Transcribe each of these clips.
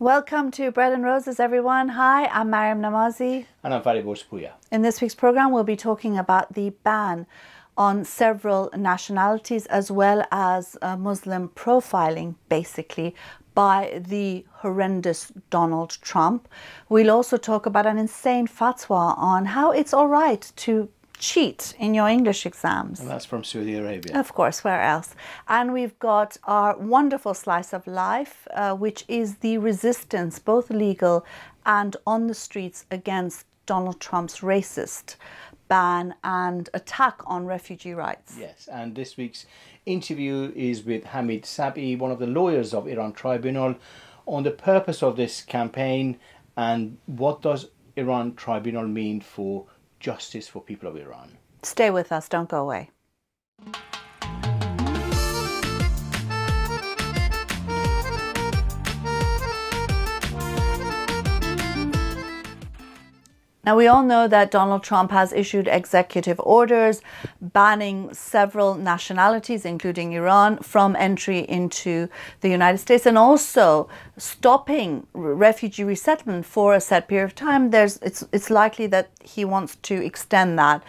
Welcome to Bread and Roses, everyone. Hi, I'm Maryam Namazie. And I'm Fariborz Pooya. In this week's program, we'll be talking about the ban on several nationalities as well as uh, Muslim profiling, basically, by the horrendous Donald Trump. We'll also talk about an insane fatwa on how it's all right to cheat in your English exams. And that's from Saudi Arabia. Of course, where else? And we've got our wonderful slice of life, uh, which is the resistance, both legal and on the streets, against Donald Trump's racist ban and attack on refugee rights. Yes, and this week's interview is with Hamid Sabi, one of the lawyers of Iran Tribunal, on the purpose of this campaign and what does Iran Tribunal mean for justice for people of Iran. Stay with us, don't go away. Now, we all know that Donald Trump has issued executive orders banning several nationalities, including Iran, from entry into the United States and also stopping refugee resettlement for a set period of time. There's, it's, it's likely that he wants to extend that.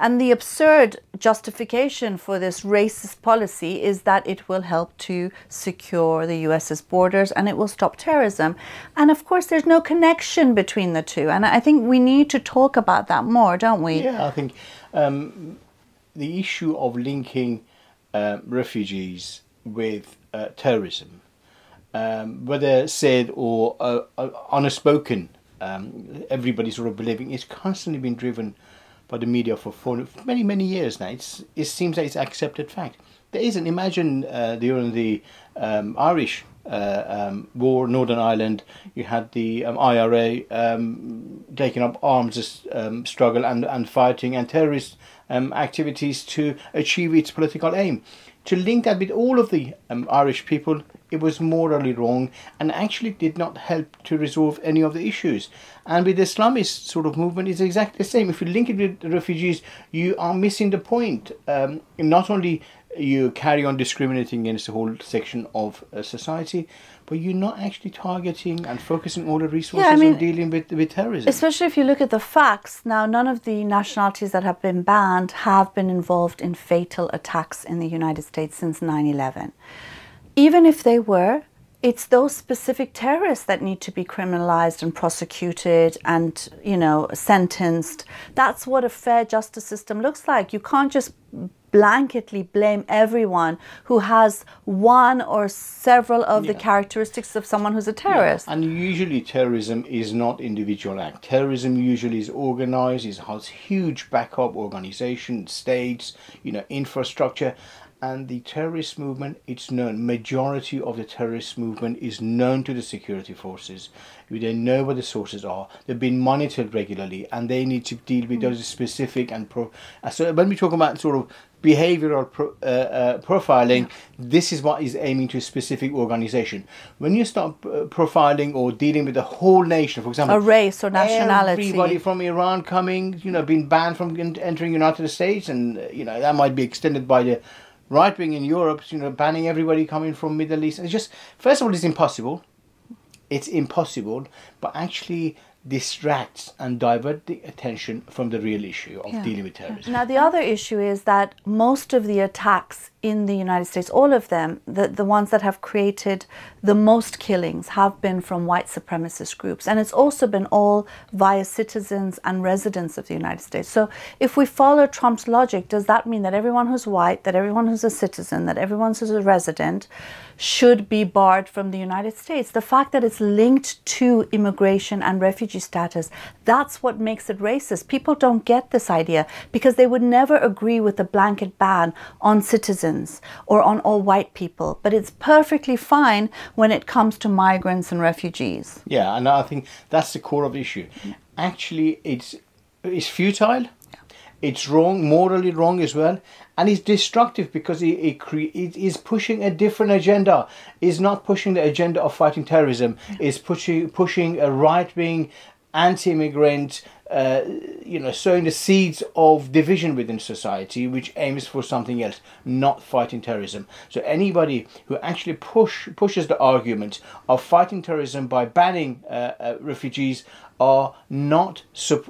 And the absurd justification for this racist policy is that it will help to secure the US's borders and it will stop terrorism. And of course, there's no connection between the two. And I think we need to talk about that more, don't we? Yeah, I think um, the issue of linking uh, refugees with uh, terrorism, um, whether said or uh, uh unspoken, um, everybody sort of believing, is constantly being driven by the media for, for many, many years now. It's, it seems that it's accepted fact. There isn't. Imagine uh, during the um, Irish uh, um, war, Northern Ireland, you had the um, IRA um, taking up arms um, struggle and, and fighting and terrorist activities to achieve its political aim. To link that with all of the Irish people it was morally wrong and actually did not help to resolve any of the issues. And with the Islamist sort of movement, it's exactly the same. If you link it with the refugees, you are missing the point. Um, not only you carry on discriminating against a whole section of uh, society, but you're not actually targeting and focusing all the resources yeah, I mean, on dealing with, with terrorism. Especially if you look at the facts. Now, none of the nationalities that have been banned have been involved in fatal attacks in the United States since 9 11 even if they were, it's those specific terrorists that need to be criminalized and prosecuted and, you know, sentenced. That's what a fair justice system looks like. You can't just blanketly blame everyone who has one or several of yeah. the characteristics of someone who's a terrorist. Yeah. And usually terrorism is not individual act. Terrorism usually is organized, it has huge backup organization, states, you know, infrastructure and the terrorist movement it's known majority of the terrorist movement is known to the security forces. They know what the sources are. They've been monitored regularly and they need to deal with those specific and pro uh, so when we talk about sort of behavioral pro, uh, uh, profiling this is what is aiming to a specific organization. When you start uh, profiling or dealing with the whole nation for example a race or nationality. everybody from iran coming you know being banned from entering united states and uh, you know that might be extended by the right wing in Europe, you know, banning everybody coming from Middle East. It's just first of all, it's impossible. It's impossible, but actually distracts and divert the attention from the real issue of yeah. dealing with terrorism. Now, the other issue is that most of the attacks in the United States, all of them, the, the ones that have created the most killings, have been from white supremacist groups. And it's also been all via citizens and residents of the United States. So if we follow Trump's logic, does that mean that everyone who's white, that everyone who's a citizen, that everyone who's a resident should be barred from the United States? The fact that it's linked to immigration and refugee status, that's what makes it racist. People don't get this idea because they would never agree with a blanket ban on citizens citizens or on all white people, but it's perfectly fine when it comes to migrants and refugees. Yeah, and I think that's the core of the issue. Actually, it's it's futile. It's wrong, morally wrong as well, and it's destructive because it, it, cre- it is pushing a different agenda. It's not pushing the agenda of fighting terrorism. It's pushing pushing a right wing anti-immigrant uh, you know, sowing the seeds of division within society, which aims for something else, not fighting terrorism. So anybody who actually push pushes the argument of fighting terrorism by banning uh, uh, refugees are not,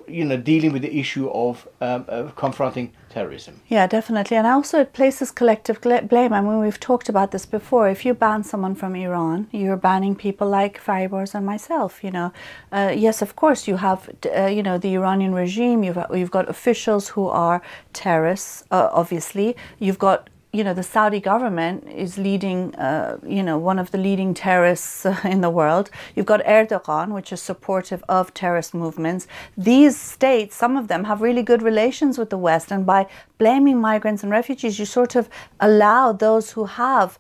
you know, dealing with the issue of, um, of confronting terrorism. Yeah, definitely. And also it places collective blame. I mean, we've talked about this before. If you ban someone from Iran, you're banning people like Fariborz and myself, you know. Uh, yes, of course, you have, uh, you know, the Iranian regime. You've, you've got officials who are terrorists, uh, obviously. You've got you know, the Saudi government is leading, uh, you know, one of the leading terrorists uh, in the world. You've got Erdogan, which is supportive of terrorist movements. These states, some of them, have really good relations with the West. And by blaming migrants and refugees, you sort of allow those who have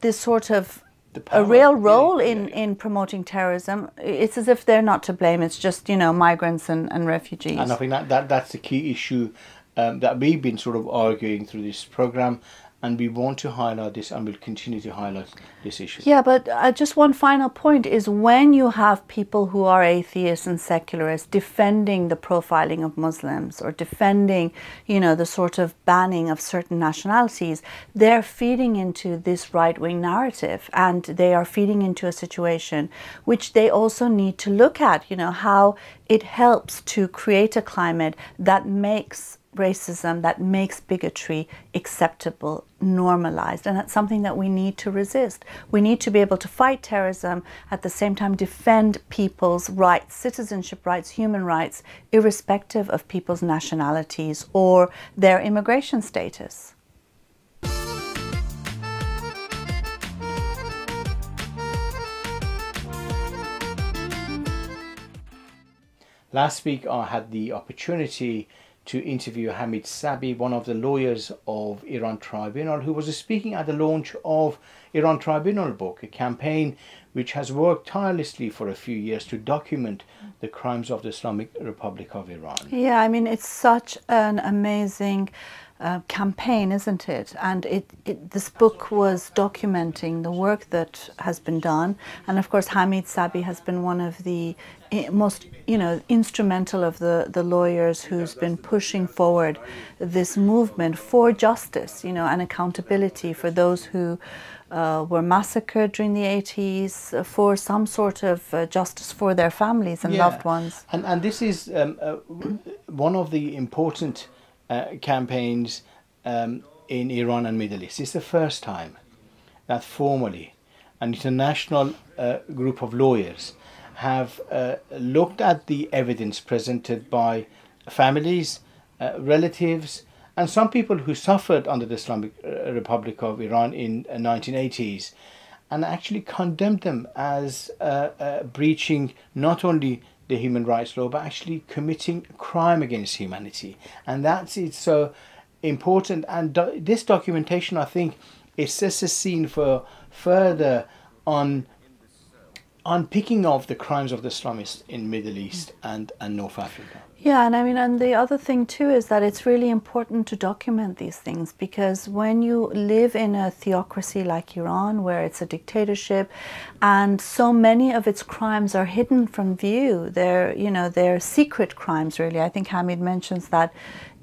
this sort of a real role yeah, in, yeah. in promoting terrorism. It's as if they're not to blame. It's just, you know, migrants and, and refugees. And I think that, that that's the key issue um, that we've been sort of arguing through this program and we want to highlight this and we'll continue to highlight this issue. Yeah, but uh, just one final point is when you have people who are atheists and secularists defending the profiling of Muslims or defending, you know, the sort of banning of certain nationalities, they're feeding into this right wing narrative and they are feeding into a situation which they also need to look at, you know, how it helps to create a climate that makes racism that makes bigotry acceptable, normalized. And that's something that we need to resist. We need to be able to fight terrorism, at the same time, defend people's rights, citizenship rights, human rights, irrespective of people's nationalities or their immigration status. Last week, I had the opportunity to interview Hamid Sabi, one of the lawyers of Iran Tribunal, who was speaking at the launch of Iran Tribunal book, a campaign which has worked tirelessly for a few years to document the crimes of the Islamic Republic of Iran. Yeah, I mean, it's such an amazing uh, campaign, isn't it? And it, it, this book was documenting the work that has been done. And of course, Hamid Sabi has been one of the eh, most, you know, instrumental of the, the lawyers who's been pushing forward this movement for justice, you know, and accountability for those who uh, were massacred during the 80s uh, for some sort of uh, justice for their families and yeah. loved ones. And, and this is um, uh, one of the important uh, campaigns um, in Iran and Middle East. It's the first time that formally an international uh, group of lawyers have uh, looked at the evidence presented by families, uh, relatives, and some people who suffered under the Islamic uh, Republic of Iran in uh, the 1980s and actually condemned them as uh, uh, breaching not only the human rights law, but actually committing crime against humanity. And that's it's so important. And do- this documentation, I think, it sets a scene for further on on picking of the crimes of the Islamists in Middle East and, and North Africa. Yeah, and I mean, and the other thing too is that it's really important to document these things because when you live in a theocracy like Iran, where it's a dictatorship, and so many of its crimes are hidden from view, they're you know they're secret crimes. Really, I think Hamid mentions that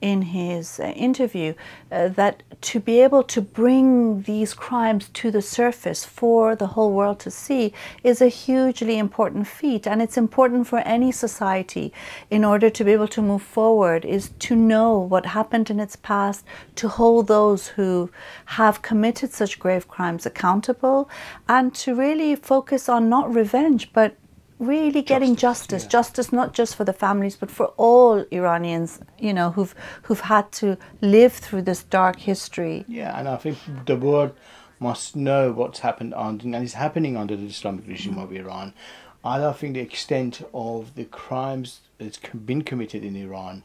in his uh, interview uh, that to be able to bring these crimes to the surface for the whole world to see is a hugely important feat. And it's important for any society in order to be able to move forward is to know what happened in its past to hold those who have committed such grave crimes accountable and to really focus on not revenge but really getting justice, justice, yeah. justice not just for the families but for all Iranians, you know, who've who've had to live through this dark history. Yeah, and I think the world must know what's happened under and is happening under the Islamic regime mm. of Iran. I don't think the extent of the crimes that's been committed in Iran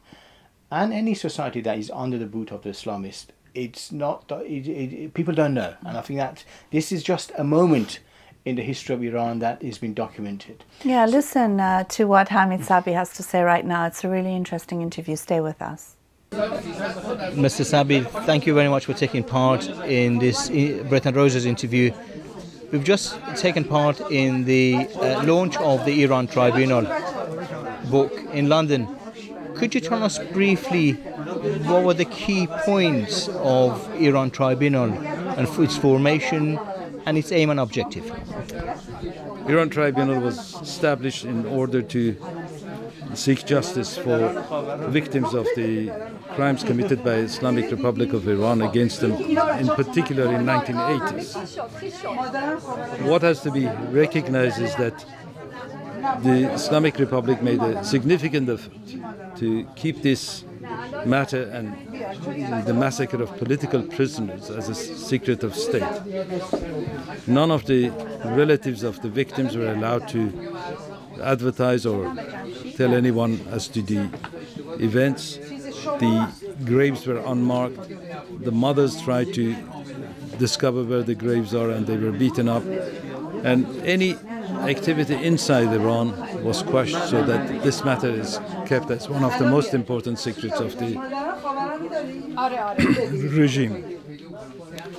and any society that is under the boot of the Islamist, it's not it, it, people don't know, and I think that this is just a moment in the history of Iran that has been documented. Yeah, listen uh, to what Hamid Sabi has to say right now. It's a really interesting interview. Stay with us. Mr. Sabi, thank you very much for taking part in this Bread and Roses interview. We've just taken part in the uh, launch of the Iran Tribunal book in London. could you tell us briefly what were the key points of Iran Tribunal and its formation and its aim and objective? Iran Tribunal was established in order to seek justice for victims of the crimes committed by Islamic Republic of Iran against them, in particular in 1980s. What has to be recognized is that the Islamic Republic made a significant effort to keep this matter and the massacre of political prisoners as a secret of state. None of the relatives of the victims were allowed to advertise or tell anyone as to the events. The graves were unmarked. The mothers tried to discover where the graves are and they were beaten up. And any activity inside Iran was quashed so that this matter is kept as one of the most important secrets of the regime.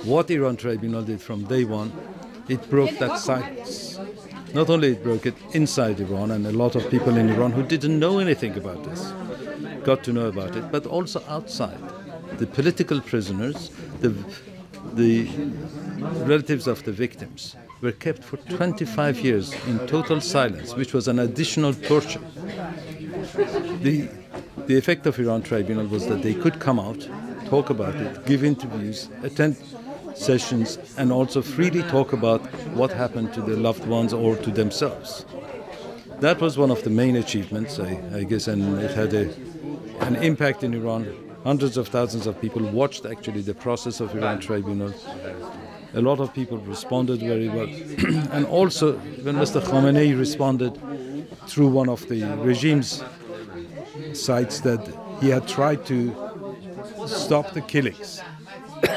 What Iran Tribunal did from day one, it broke that silence. Not only it broke it inside Iran, and a lot of people in Iran who didn't know anything about this got to know about it, but also outside. The political prisoners, the, the relatives of the victims, were kept for 25 years in total silence, which was an additional torture. The, the effect of Iran Tribunal was that they could come out, talk about it, give interviews, attend sessions, and also freely talk about what happened to their loved ones or to themselves. That was one of the main achievements, I, I guess, and it had a, an impact in Iran. Hundreds of thousands of people watched actually the process of Iran Tribunal a lot of people responded very well. and also, when Mr. Khamenei responded through one of the regime's sites that he had tried to stop the killings.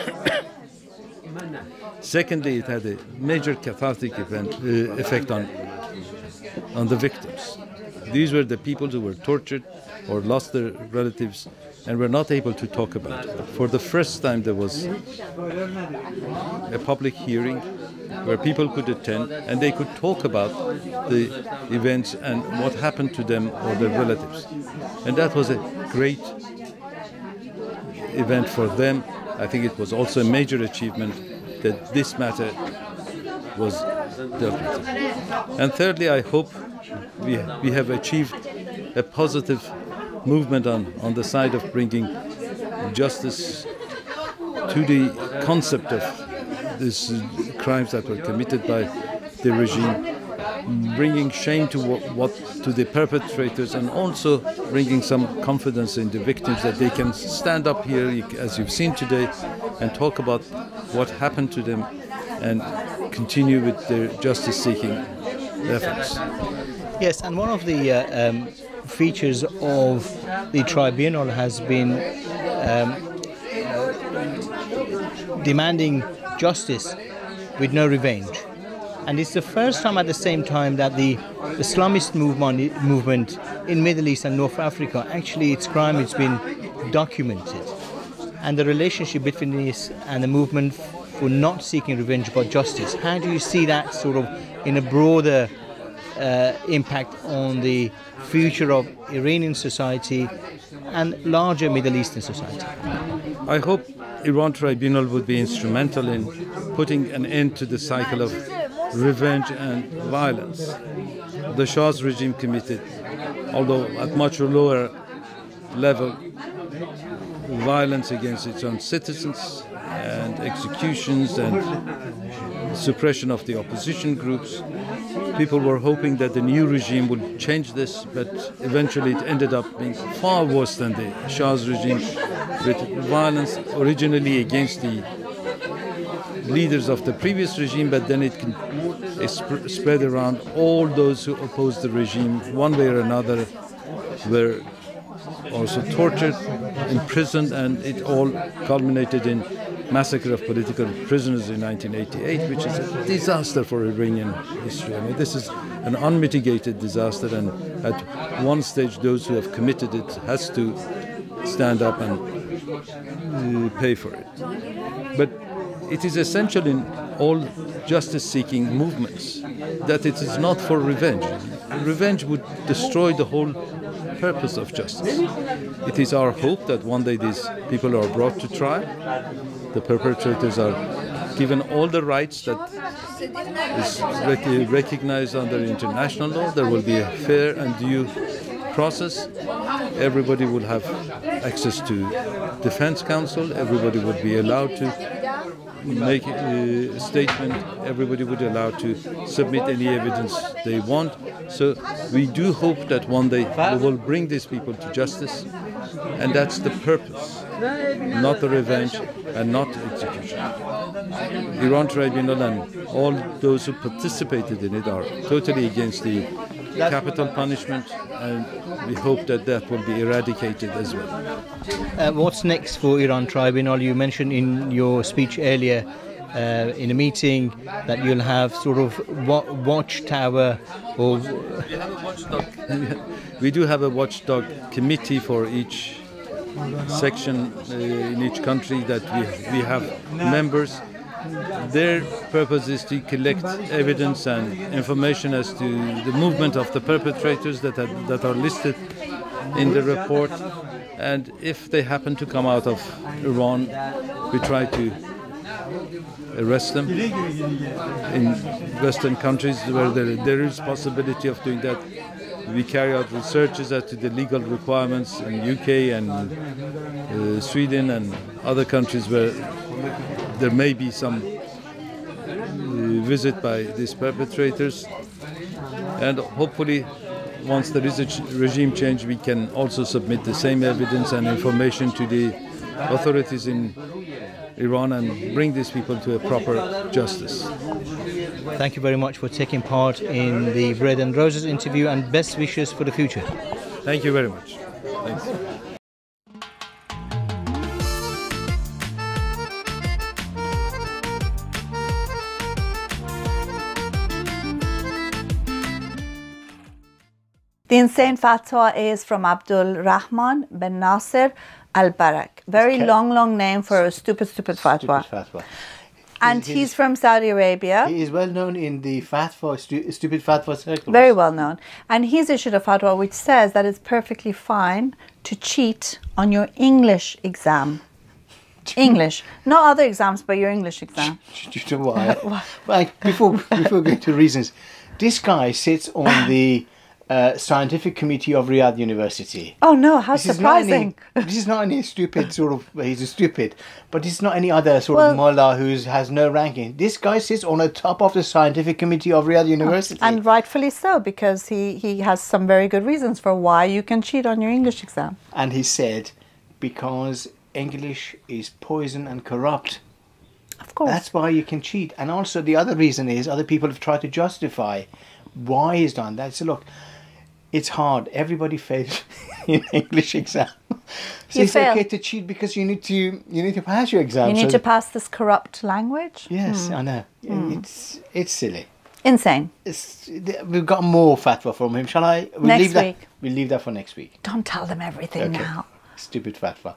Secondly, it had a major cathartic event, uh, effect on, on the victims. These were the people who were tortured or lost their relatives and were not able to talk about it. For the first time, there was a public hearing where people could attend and they could talk about the events and what happened to them or their relatives. And that was a great event for them. I think it was also a major achievement that this matter was dealt with. And thirdly, I hope we, we have achieved a positive movement on, on the side of bringing justice to the concept of these crimes that were committed by the regime, bringing shame to what, what, to the perpetrators, and also bringing some confidence in the victims that they can stand up here, as you've seen today, and talk about what happened to them, and continue with their justice-seeking efforts. Yes, and one of the uh, um, features of the tribunal has been um, demanding justice with no revenge. And it's the first time at the same time that the Islamist movement, movement in Middle East and North Africa, actually its crime has been documented. And the relationship between this and the movement for not seeking revenge but justice, how do you see that sort of in a broader uh, impact on the future of Iranian society and larger Middle Eastern society. I hope Iran Tribunal would be instrumental in putting an end to the cycle of revenge and violence. The Shah's regime committed, although at much lower level, violence against its own citizens and executions and suppression of the opposition groups. People were hoping that the new regime would change this, but eventually it ended up being far worse than the Shah's regime, with violence originally against the leaders of the previous regime, but then it, can, sp- spread around all those who opposed the regime, one way or another, were also tortured, imprisoned, and it all culminated in massacre of political prisoners in 1988, which is a disaster for Iranian history. I mean, this is an unmitigated disaster, and at one stage, those who have committed it has to stand up and uh, pay for it. But it is essential in all justice-seeking movements that it is not for revenge. revenge would destroy the whole purpose of justice. It is our hope that one day these people are brought to trial, the perpetrators are given all the rights that is rec- recognized under international law. There will be a fair and due process. Everybody will have access to defense counsel. Everybody would be allowed to make uh, a statement. Everybody would allow to submit any evidence they want. So we do hope that one day we will bring these people to justice, and that's the purpose, not the revenge and not execution. Iran Tribunal and all those who participated in it are totally against the capital punishment, and we hope that that will be eradicated as well. Uh, what's next for Iran Tribunal? You mentioned in your speech earlier uh, in a meeting that you'll have sort of wa- watchtower or We do have a watchdog committee for each section uh, in each country that we, we have members. Their purpose is to collect evidence and information as to the movement of the perpetrators that are, that are listed in the report. And if they happen to come out of Iran, we try to arrest them. In Western countries where there, there is possibility of doing that, we carry out researches as to the legal requirements in UK and uh, Sweden and other countries where there may be some uh, visit by these perpetrators. And hopefully, once there is a ch- regime change, we can also submit the same evidence and information to the authorities in Iran and bring these people to a proper justice. Thank you very much for taking part in the Bread and Roses interview and best wishes for the future. Thank you very much. Thanks. The insane fatwa is from Abdul Rahman bin Nasser Al Barak. Very Okay. long, long name for a stupid, stupid fatwa. Stupid fatwa. And He's- he's from Saudi Arabia. He is well known in the fatwa, stu- stupid fatwa circles. Very well known. And he's issued a fatwa which says that it's perfectly fine to cheat on your English exam. English. Not other exams, but your English exam. Do you know why? Before before going to reasons, this guy sits on the uh, scientific committee of Riyadh University. Oh no, how This is surprising. any. This is not any stupid sort of. He's a stupid, but he's not any other sort Well- of mullah who has no ranking. This guy sits on the top of the scientific committee of Riyadh University. And rightfully so, because he, he has some very good reasons for why you can cheat on your English exam. and he said, because English is poison and corrupt. Of course. That's why you can cheat. And also the other reason is other people have tried to justify why he's done that. So look, it's hard. Everybody fails in English exam. So You it's fail. okay to cheat because you need to you need to pass your exam. you need so- to pass this corrupt language. Yes, hmm. I know. Hmm. It's it's silly. Insane. It's, we've got more fatwa from him. Shall I? We'll Next leave that, week. We'll leave that for next week. Don't tell them everything Okay. now. Stupid fatwa.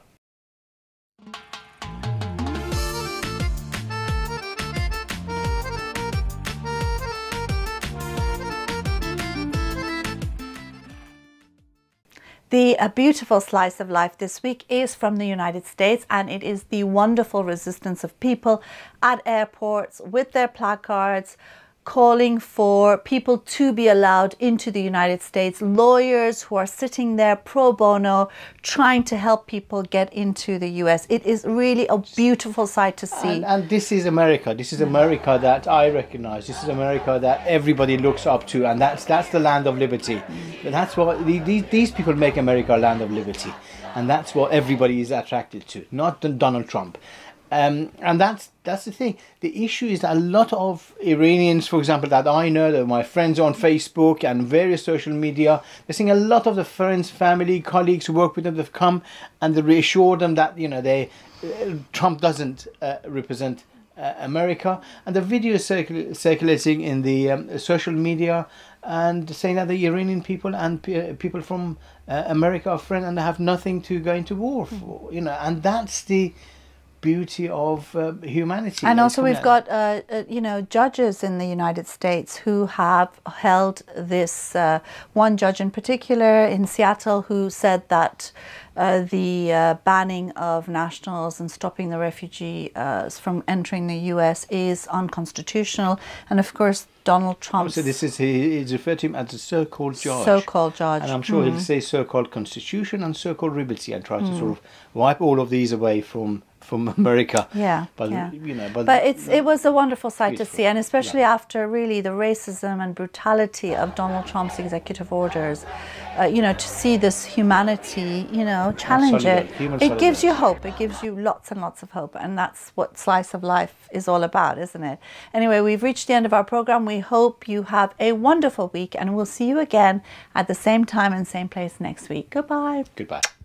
The A Beautiful Slice of Life this week is from the United States and it is the wonderful resistance of people at airports with their placards calling for people to be allowed into the United States, lawyers who are sitting there pro bono trying to help people get into the US. It is really a beautiful sight to see. And, and this is America. This is America that I recognize. This is America that everybody looks up to, and that's that's the land of liberty. That's what these these people make America a land of liberty, and that's what everybody is attracted to. Not Donald Trump. Um, and that's that's the thing. The issue is that a lot of Iranians, for example, that I know, that my friends on Facebook and various social media, they're seeing a lot of the friends, family, colleagues who work with them. They've come and they reassure them that you know they uh, Trump doesn't uh, represent uh, America, and the video circul- circulating in the um, social media and saying that the Iranian people and pe- people from uh, America are friends and they have nothing to go into war for. You know, and that's the beauty of uh, humanity. And also, we've out. got uh, uh, you know judges in the United States who have held this. Uh, one judge in particular in Seattle who said that uh, the uh, banning of nationals and stopping the refugees from entering the U.S. is unconstitutional. And of course, Donald Trump. So this is he is referred to him as a so-called judge. So-called judge. And I'm sure he'll say so-called constitution and so-called liberty and try to sort of wipe all of these away from from America. Yeah, But yeah. you know, but, But it's it was a wonderful sight to see, and especially Yeah. after really the racism and brutality of Donald Trump's executive orders, uh, you know, to see this humanity, you know, challenge it, it gives you hope. It gives you lots and lots of hope, and that's what slice of life is all about, isn't it? Anyway, we've reached the end of our program. We hope you have a wonderful week, and we'll see you again at the same time and same place next week. Goodbye. goodbye.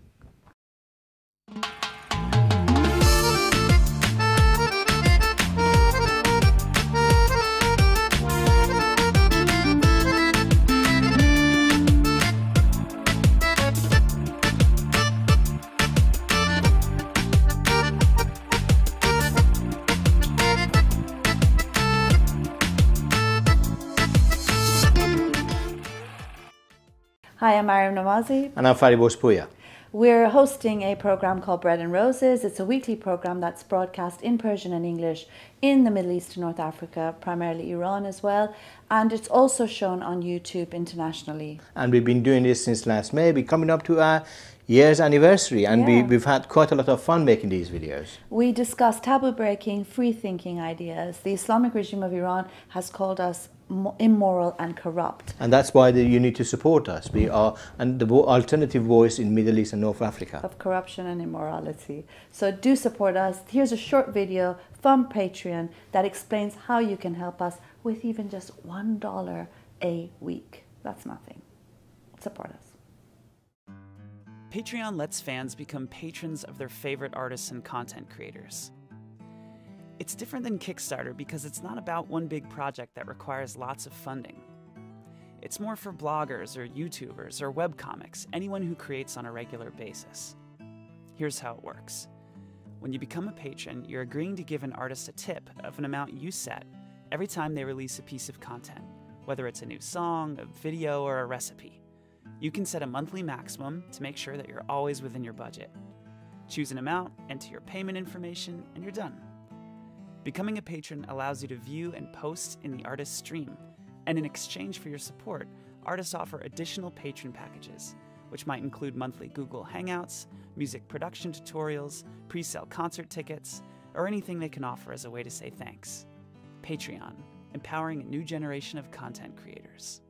I'm Maryam Namazie. And I'm Fariborz Pooya. We're hosting a program called Bread and Roses. It's a weekly program that's broadcast in Persian and English in the Middle East and North Africa, primarily Iran as well. And it's also shown on YouTube internationally. And we've been doing this since last May. We're coming up to our year's anniversary, and we, Yeah. we've had quite a lot of fun making these videos. We discuss taboo breaking, free thinking ideas. The Islamic regime of Iran has called us immoral and corrupt. And that's why the, you need to support us. We are and the alternative voice in Middle East and North Africa. of corruption and immorality. So do support us. Here's a short video from Patreon that explains how you can help us with even just $1 a week. That's nothing. Support us. Patreon lets fans become patrons of their favorite artists and content creators. It's different than Kickstarter because it's not about one big project that requires lots of funding. It's more for bloggers or YouTubers or webcomics, anyone who creates on a regular basis. Here's how it works when you become a patron, you're agreeing to give an artist a tip of an amount you set every time they release a piece of content, whether it's a new song, a video, or a recipe. You can set a monthly maximum to make sure that you're always within your budget. Choose an amount, enter your payment information, and you're done. Becoming a patron allows you to view and post in the artist's stream, and in exchange for your support, artists offer additional patron packages, which might include monthly Google Hangouts, music production tutorials, pre sale concert tickets, or anything they can offer as a way to say thanks. Patreon, empowering a new generation of content creators.